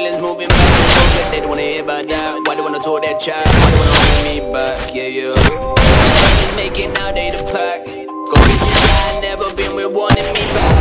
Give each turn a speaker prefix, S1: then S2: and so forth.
S1: feelings moving back. They don't wanna hear about that. Why they wanna talk that chat? Why they wanna hold me back? Yeah, yeah. Just make it now. they the pack. Go get the guy, never been with wanting me back.